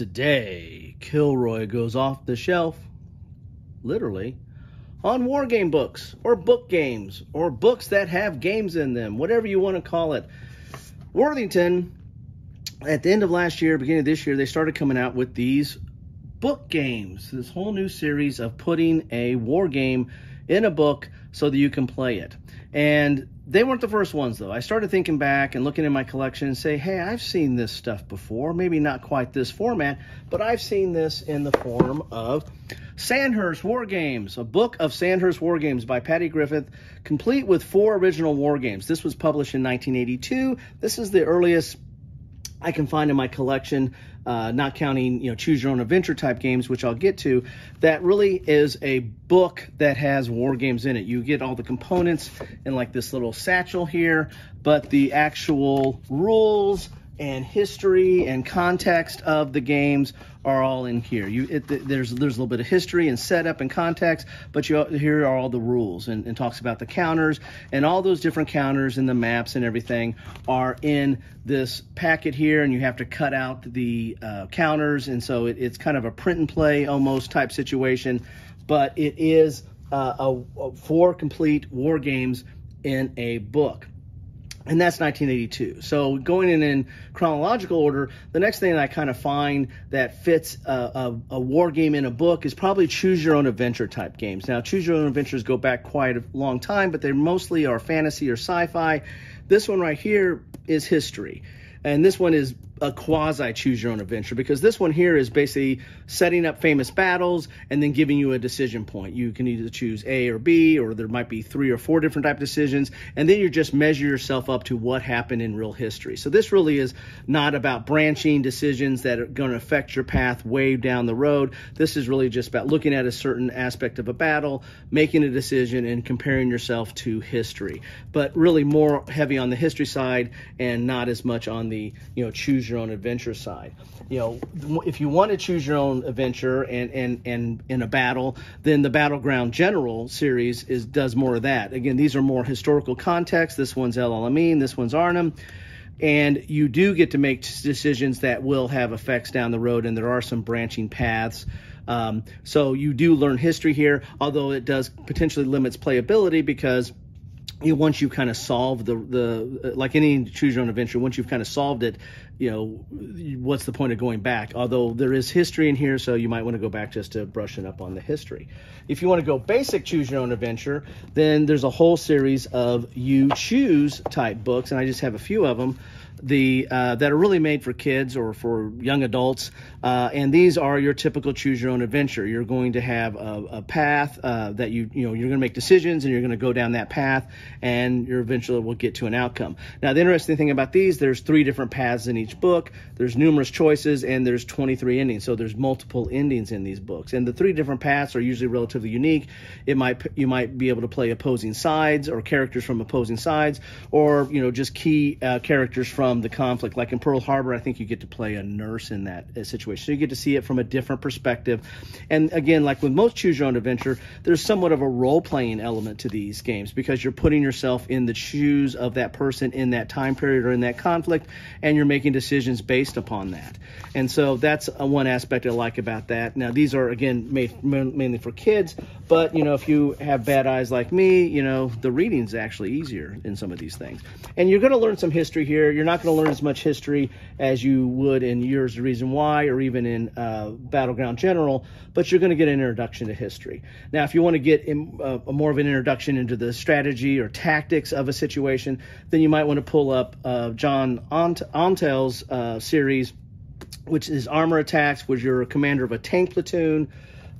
Today, Kilroy goes off the shelf, literally, on war game books or book games or books that have games in them, whatever you want to call it. Worthington, at the end of last year, beginning of this year, they started coming out with these book games, this whole new series of putting a war game in a book so that you can play it. And they weren't the first ones though. I started thinking back and looking in my collection and say, hey, I've seen this stuff before. Maybe not quite this format, but I've seen this in the form of Sandhurst War Games, a book of Sandhurst War Games by Paddy Griffith, complete with four original war games. This was published in 1982. This is the earliest I can find in my collection, uh, not counting you know choose your own adventure type games, which I'll get to. That really is a book that has war games in it. You get all the components in like this little satchel here, but the actual rules and history and context of the games are all in here. You, it, there's there's a little bit of history and setup and context, but you, here are all the rules and, and, talks about the counters and all those different counters and the maps and everything are in this packet here, and you have to cut out the uh, counters, and so it, it's kind of a print and play almost type situation, but it is uh, a, a four complete war games in a book and that's 1982. So going in in chronological order, the next thing I kind of find that fits a, a, a, war game in a book is probably choose your own adventure type games. Now, choose your own adventures go back quite a long time, but they mostly are fantasy or sci-fi. This one right here is history, and this one is a quasi choose your own adventure because this one here is basically setting up famous battles and then giving you a decision point. You can either choose A or B, or there might be three or four different type decisions, and then you just measure yourself up to what happened in real history. So this really is not about branching decisions that are going to affect your path way down the road. This is really just about looking at a certain aspect of a battle, making a decision, and comparing yourself to history. But really more heavy on the history side and not as much on the you know choose your own adventure side. You know, if you want to choose your own adventure and and and in a battle, then the Battleground General series is does more of that. Again, these are more historical context. This one's El Alamein, this one's Arnhem and you do get to make decisions that will have effects down the road and there are some branching paths um, so you do learn history here although it does potentially limits playability because you know, once you've kind of solved the the like any choose your own adventure, once you've kind of solved it, you know, what's the point of going back? Although there is history in here, so you might want to go back just to brushing up on the history. If you want to go basic choose your own adventure, then there's a whole series of you choose type books, and I just have a few of them the uh, that are really made for kids or for young adults. Uh, and these are your typical choose your own adventure. You're going to have a, a path uh, that you you know you're going to make decisions and you're going to go down that path, and you're eventually will get to an outcome. Now the interesting thing about these, there's three different paths in each book. There's numerous choices and there's 23 endings. So there's multiple endings in these books, and the three different paths are usually relatively unique. It might you might be able to play opposing sides or characters from opposing sides, or you know just key uh, characters from from the conflict. Like in Pearl Harbor, I think you get to play a nurse in that uh, situation. So you get to see it from a different perspective. And again, like with most choose your own adventure, there's somewhat of a role playing element to these games because you're putting yourself in the shoes of that person in that time period or in that conflict, and you're making decisions based upon that. And so that's one aspect I like about that. Now, these are again made mainly for kids, but you know, if you have bad eyes like me, you know, the reading's actually easier in some of these things. And you're going to learn some history here. You're not going to learn as much history as you would in Years the Reason Why or even in uh, Battleground General, but you're going to get an introduction to history. Now, if you want to get in, uh, more of an introduction into the strategy or tactics of a situation, then you might want to pull up uh, John Ont- uh, series, which is Armor Attacks, where you're a commander of a tank platoon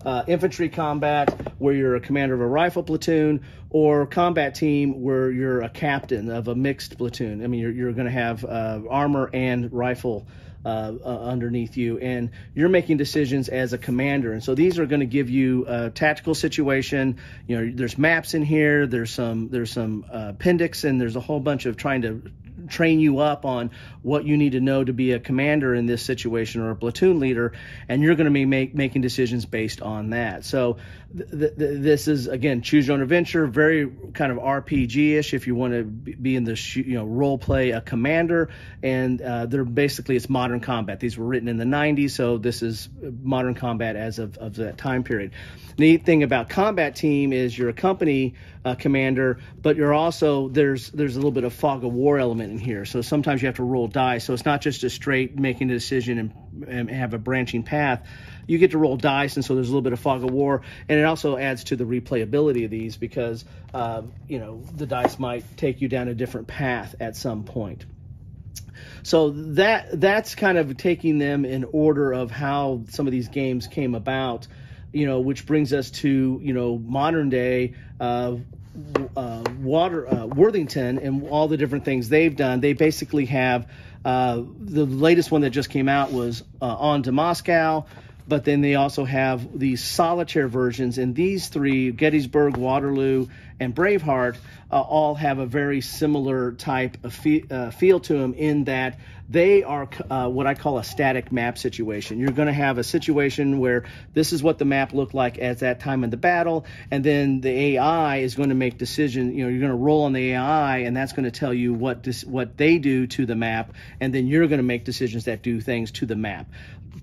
uh, infantry combat where you're a commander of a rifle platoon or combat team where you're a captain of a mixed platoon. I mean, you're, you're going to have uh, armor and rifle uh, uh, underneath you, and you're making decisions as a commander. And so these are going to give you a tactical situation. You know, there's maps in here. There's some there's some uh, appendix, and there's a whole bunch of trying to train you up on what you need to know to be a commander in this situation or a platoon leader, and you're going to be make, making decisions based on that. So th- th- this is again choose your own adventure, very kind of RPG-ish if you want to be in the sh- you know role play a commander, and uh, they're basically it's modern combat. These were written in the 90s, so this is modern combat as of, of that time period. The neat thing about combat team is you're a company uh, commander, but you're also there's there's a little bit of fog of war element in here. So sometimes you have to roll dice. So it's not just a straight making a decision and, and have a branching path. You get to roll dice, and so there's a little bit of fog of war, and it also adds to the replayability of these because um, you know the dice might take you down a different path at some point. So that that's kind of taking them in order of how some of these games came about you know, which brings us to you know modern day uh, uh, Water uh, Worthington and all the different things they've done. They basically have uh, the latest one that just came out was uh, on to Moscow. But then they also have these solitaire versions, and these three, Gettysburg, Waterloo, and Braveheart, uh, all have a very similar type of fe- feel to them in that they are uh, what I call a static map situation. You're going to have a situation where this is what the map looked like at that time in the battle, and then the AI is going to make decision. You know, you're going to roll on the AI, and that's going to tell you what this, what they do to the map, and then you're going to make decisions that do things to the map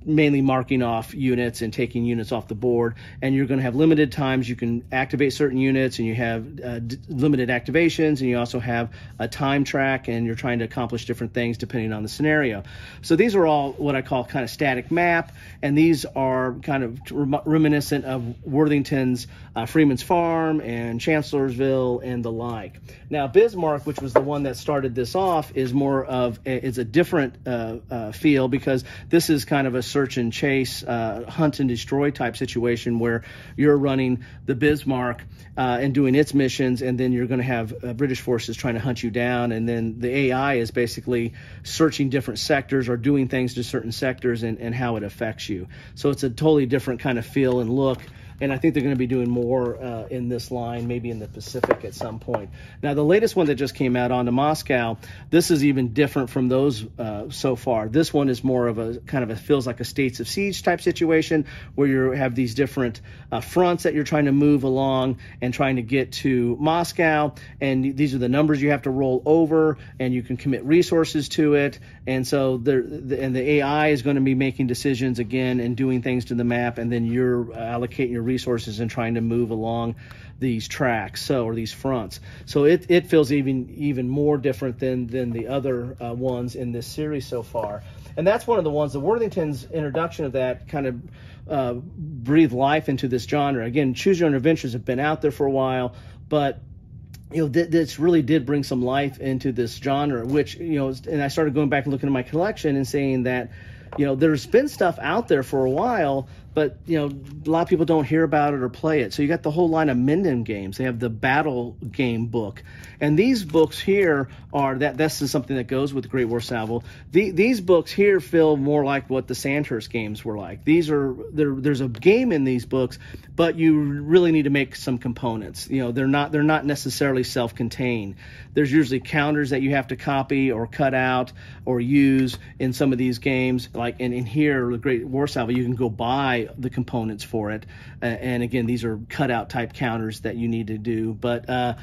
mainly marking off units and taking units off the board. And you're going to have limited times you can activate certain units, and you have uh, d- limited activations, and you also have a time track, and you're trying to accomplish different things depending on the scenario. So these are all what I call kind of static map, and these are kind of rem- reminiscent of Worthington's uh, Freeman's Farm and Chancellorsville and the like. Now Bismarck, which was the one that started this off, is more of a, is a different uh, uh feel because this is kind of a search and chase, uh, hunt and destroy type situation where you're running the Bismarck uh, and doing its missions, and then you're going to have uh, British forces trying to hunt you down, and then the AI is basically searching different sectors or doing things to certain sectors and, and how it affects you. So it's a totally different kind of feel and look and I think they're going to be doing more uh, in this line, maybe in the Pacific at some point. Now, the latest one that just came out on to Moscow, this is even different from those uh, so far. This one is more of a kind of a feels like a states of siege type situation where you have these different uh, fronts that you're trying to move along and trying to get to Moscow, and these are the numbers you have to roll over, and you can commit resources to it, and so there, and the AI is going to be making decisions again and doing things to the map, and then you're allocating your resources and trying to move along these tracks so or these fronts. So it, it feels even even more different than than the other uh, ones in this series so far. And that's one of the ones the worthington's introduction of that kind of uh, breathed life into this genre. Again choose your own adventures have been out there for a while but you know, th- this really did bring some life into this genre, which, you know, and I started going back and looking at my collection and saying that, you know, there's been stuff out there for a while but you know a lot of people don't hear about it or play it. So you got the whole line of minden games. They have the battle game book. And these books here are that this is something that goes with great war salvo the, these books here feel more like what the sandhurst games were like. These are there, there's a game in these books but you really need to make some components. You know they're not they're not necessarily self-contained. There's usually counters that you have to copy or cut out or use in some of these games. Like in, in here the great war salvo you can go buy the components for it. Uh, and again, these are cutout type counters that you need to do, but uh,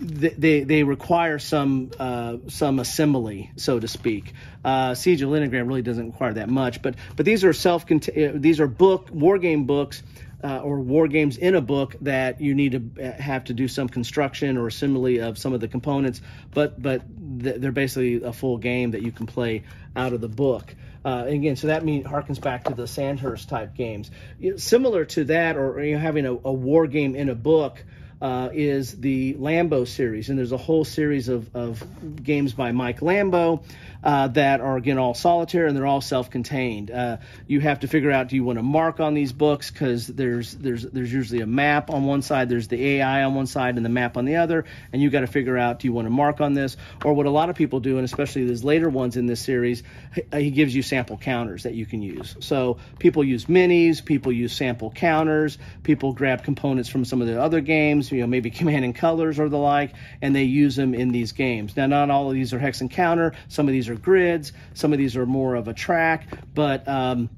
they, they require some uh, some assembly, so to speak. Uh, Siege of Leningrad really doesn't require that much, but but these are self uh, these are book war game books. Uh, or war games in a book that you need to uh, have to do some construction or assembly of some of the components, but but they're basically a full game that you can play out of the book. Uh, again, so that means harkens back to the Sandhurst type games. Similar to that, or you know, having a, a war game in a book. Uh, is the Lambo series, and there's a whole series of, of games by Mike Lambo uh, that are again all solitaire and they're all self-contained. Uh, you have to figure out do you want to mark on these books because there's there's there's usually a map on one side, there's the AI on one side, and the map on the other, and you got to figure out do you want to mark on this or what a lot of people do, and especially these later ones in this series, he gives you sample counters that you can use. So people use minis, people use sample counters, people grab components from some of the other games. You know, maybe Command and Colors or the like, and they use them in these games. Now, not all of these are hex and counter. Some of these are grids. Some of these are more of a track, but um,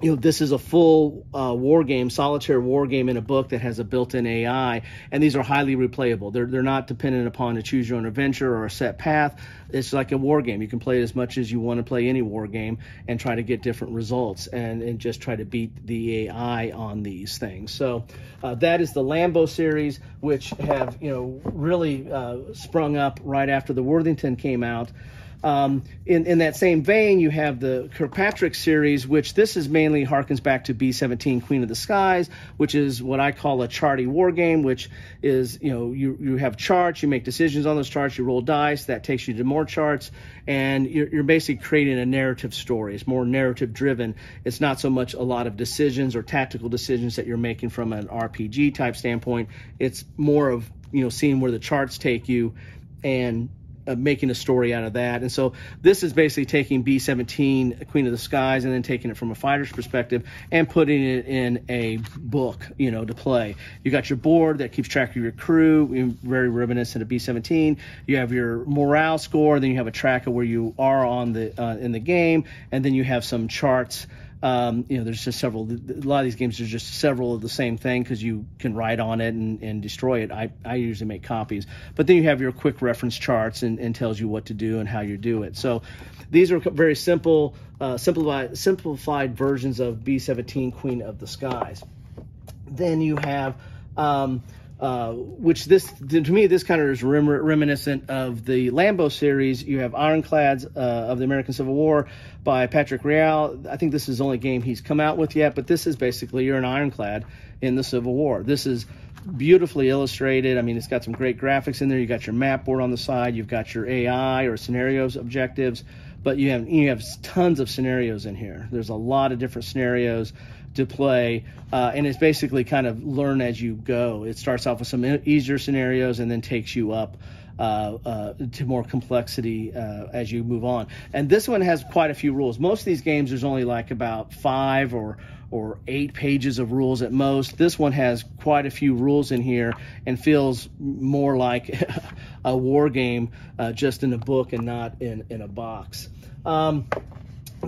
you know, this is a full uh, war game, solitaire war game in a book that has a built-in AI, and these are highly replayable. They're they're not dependent upon a choose your own adventure or a set path. It's like a war game. You can play it as much as you want to play any war game and try to get different results and, and just try to beat the AI on these things. So uh, that is the Lambo series, which have you know really uh, sprung up right after the Worthington came out. Um, in, in that same vein, you have the Kirkpatrick series, which this is mainly harkens back to B17 Queen of the Skies, which is what I call a charty war game, which is, you know, you, you have charts, you make decisions on those charts, you roll dice, that takes you to more charts, and you're, you're basically creating a narrative story. It's more narrative driven. It's not so much a lot of decisions or tactical decisions that you're making from an RPG type standpoint. It's more of, you know, seeing where the charts take you and uh, making a story out of that. And so this is basically taking B-17, Queen of the Skies, and then taking it from a fighter's perspective and putting it in a book, you know, to play. You got your board that keeps track of your crew, very reminiscent of B-17. You have your morale score, then you have a track of where you are on the uh, in the game, and then you have some charts um, you know, there's just several. A lot of these games, are just several of the same thing because you can write on it and, and destroy it. I, I usually make copies, but then you have your quick reference charts and, and tells you what to do and how you do it. So these are very simple, uh, simplified, simplified versions of B17 Queen of the Skies. Then you have um, uh, which this to me this kind of is rem- reminiscent of the Lambo series. You have Ironclads uh, of the American Civil War by Patrick Real. I think this is the only game he's come out with yet, but this is basically you're an ironclad in the Civil War. This is beautifully illustrated. I mean, it's got some great graphics in there. You got your map board on the side. You've got your AI or scenarios objectives, but you have you have tons of scenarios in here. There's a lot of different scenarios to play, uh, and it's basically kind of learn as you go. It starts off with some easier scenarios and then takes you up uh, uh, to more complexity uh, as you move on. And this one has quite a few rules. Most of these games, there's only like about five or or eight pages of rules at most. This one has quite a few rules in here and feels more like a war game uh, just in a book and not in, in a box. Um,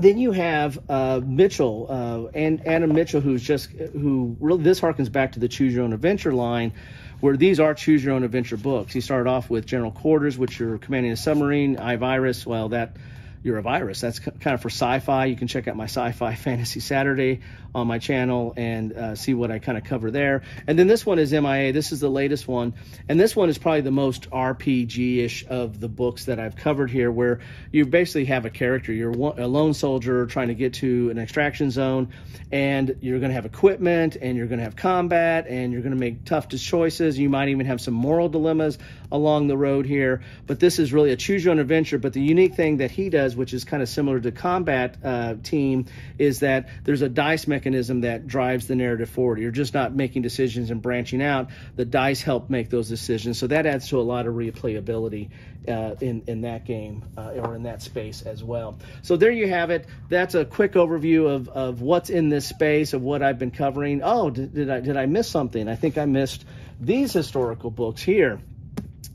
then you have uh, Mitchell uh, and Adam Mitchell, who's just who really this harkens back to the Choose Your Own Adventure line, where these are Choose Your Own Adventure books. He started off with General Quarters, which you're commanding a submarine. iVirus, well that you're a virus. That's kind of for sci-fi. You can check out my sci-fi fantasy Saturday on my channel and uh, see what I kind of cover there. And then this one is MIA. This is the latest one, and this one is probably the most RPG-ish of the books that I've covered here, where you basically have a character. You're a lone soldier trying to get to an extraction zone, and you're going to have equipment, and you're going to have combat, and you're going to make tough choices. You might even have some moral dilemmas along the road here. But this is really a choose your own adventure. But the unique thing that he does, which is kind of similar to combat uh, team, is that there's a dice mechanism that drives the narrative forward. You're just not making decisions and branching out. The dice help make those decisions. So that adds to a lot of replayability uh, in in that game uh, or in that space as well. So there you have it. That's a quick overview of, of what's in this space of what I've been covering. Oh, did, did I did I miss something? I think I missed these historical books here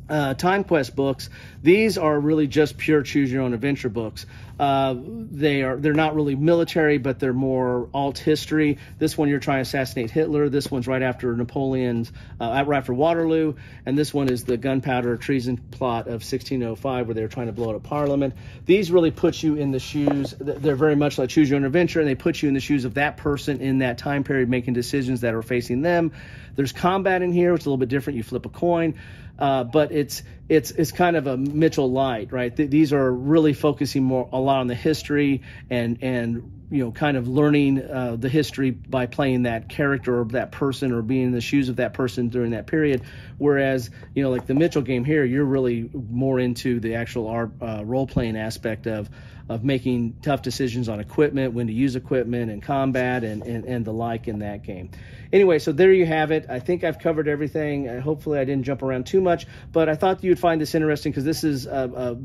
uh, Time Quest books, these are really just pure choose your own adventure books. Uh, they are they're not really military, but they're more alt history. This one you're trying to assassinate Hitler. This one's right after Napoleon's uh, right after Waterloo, and this one is the gunpowder treason plot of 1605, where they were trying to blow up Parliament. These really put you in the shoes. They're very much like choose your own adventure, and they put you in the shoes of that person in that time period, making decisions that are facing them. There's combat in here, which is a little bit different. You flip a coin. Uh, but it's it's it's kind of a Mitchell light, right? Th- these are really focusing more a lot on the history and and you know kind of learning uh, the history by playing that character or that person or being in the shoes of that person during that period. Whereas you know like the Mitchell game here, you're really more into the actual uh, role playing aspect of of making tough decisions on equipment, when to use equipment and combat and, and, and the like in that game. Anyway, so there you have it. I think I've covered everything. Uh, hopefully I didn't jump around too much, but I thought you'd find this interesting because this is a, a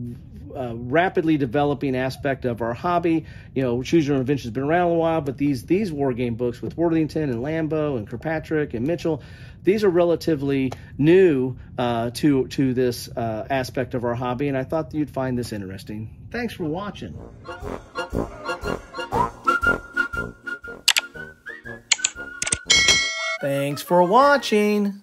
uh, rapidly developing aspect of our hobby. You know, Choose Your Own Adventure has been around a while, but these these war game books with Worthington and Lambo and Kirkpatrick and Mitchell, these are relatively new uh, to to this uh, aspect of our hobby, and I thought you'd find this interesting. Thanks for watching. Thanks for watching.